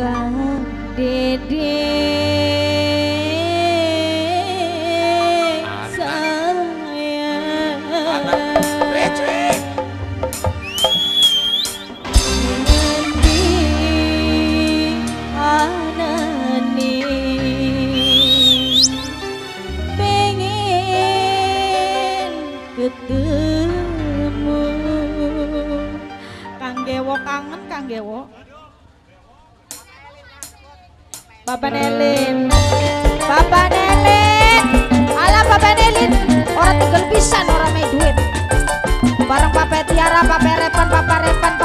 kang dedek Papa Nelin. Papa Nelin. Alah Papa Nelin. Orang tinggal pisan orang main duit. Bareng Papa Tiara, Papa Repan, Papa Repan.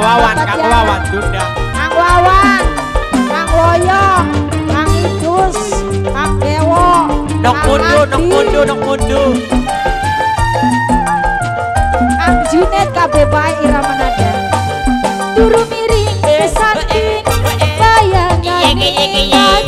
Kang Wawan, Kang Wawan Dunda. Kang Wawan, ya. Kang Woyong, Kang Idus, Kang Dewo. Nok mundu, nok mundu, nok mundu. Kang Junet KB bayi irama nada. Turu miring kesatin eh, eh, eh, bayangan. Iya, iya, iya, iya.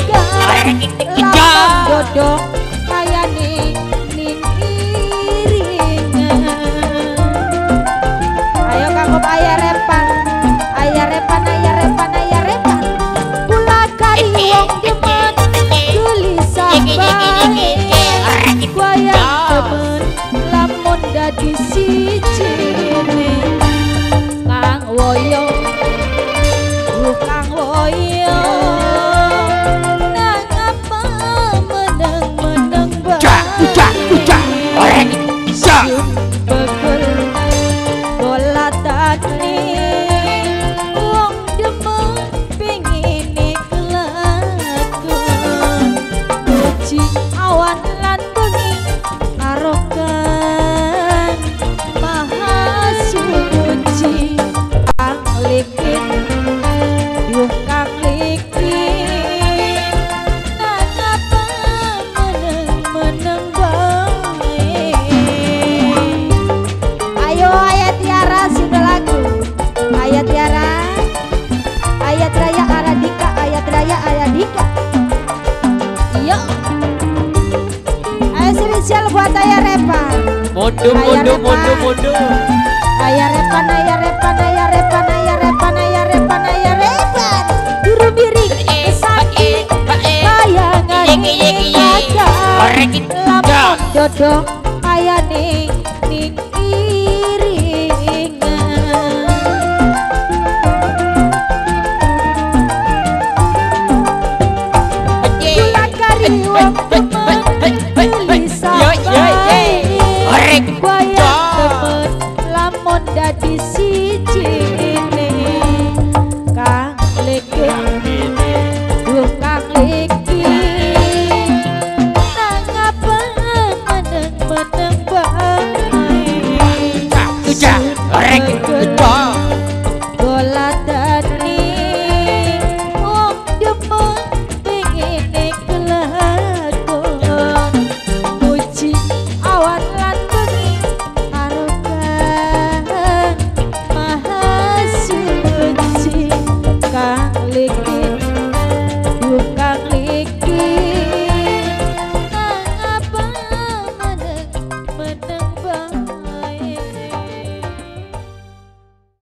spesial buat Ayah Repa. Mundur, mundur, mundur, mundur. Ayah Repa, Ayah Repa, Ayah Repa, Ayah Repa, Ayah Repa, Ayah Repa. Biru biring, saking bayangan, agak. Lama jodoh.